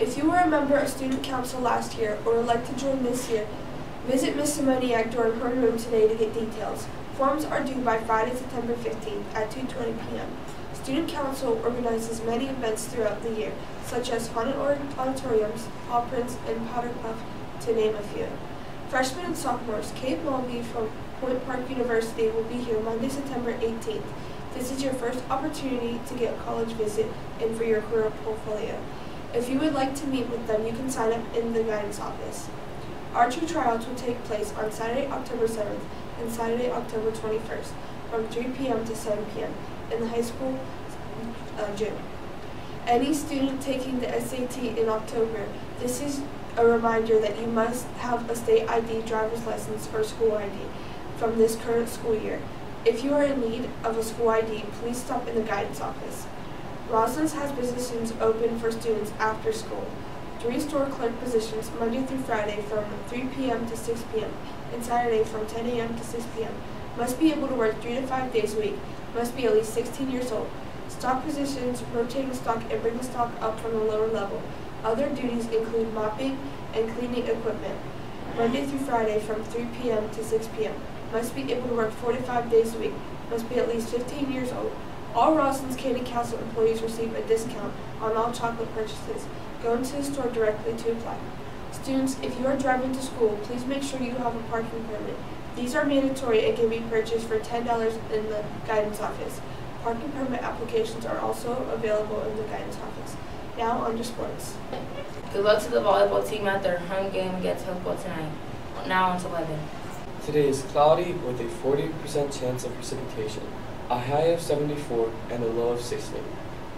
If you were a member of Student Council last year or would like to join this year, visit Ms. Simoniak during her room today to get details. Forms are due by Friday, September 15th at 2.20 p.m. Student Council organizes many events throughout the year, such as haunted auditoriums, paw prints, and powder puff, to name a few. Freshmen and sophomores, Kate Mulvey from Point Park University will be here Monday, September 18th. This is your first opportunity to get a college visit and for your career portfolio. If you would like to meet with them, you can sign up in the guidance office. Archery tryouts will take place on Saturday, October 7th and Saturday, October 21st from 3 p.m. to 7 p.m. in the high school uh, gym. Any student taking the SAT in October, this is a reminder that you must have a state ID driver's license or school ID from this current school year. If you are in need of a school ID, please stop in the guidance office. Rosalind's has business positions open for students after school. Three store clerk positions Monday through Friday from 3 p.m. to 6 p.m. and Saturday from 10 a.m. to 6 p.m. Must be able to work three to five days a week. Must be at least 16 years old. Stock positions, rotating stock and bring the stock up from the lower level. Other duties include mopping and cleaning equipment. Monday through Friday from 3 p.m. to 6 p.m. Must be able to work 45 days a week. Must be at least 15 years old. All Rosalind's Candy Castle employees receive a discount on all chocolate purchases. Go into the store directly to apply. Students, if you are driving to school, please make sure you have a parking permit. These are mandatory and can be purchased for $10 in the guidance office. Parking permit applications are also available in the guidance office. Now on to sports. Good luck to the volleyball team at their home game against Hopewell tonight. Now on to 11. Today is cloudy with a 40% chance of precipitation, a high of 74 and a low of 60.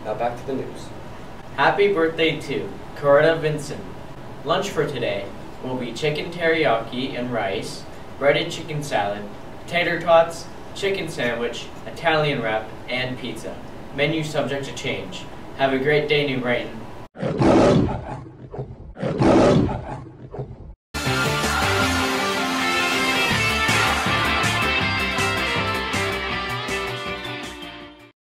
Now back to the news. Happy birthday to Coretta Vincent. Lunch for today will be chicken teriyaki and rice, breaded chicken salad, tater tots, chicken sandwich, Italian wrap, and pizza. Menu subject to change. Have a great day, New Brighton.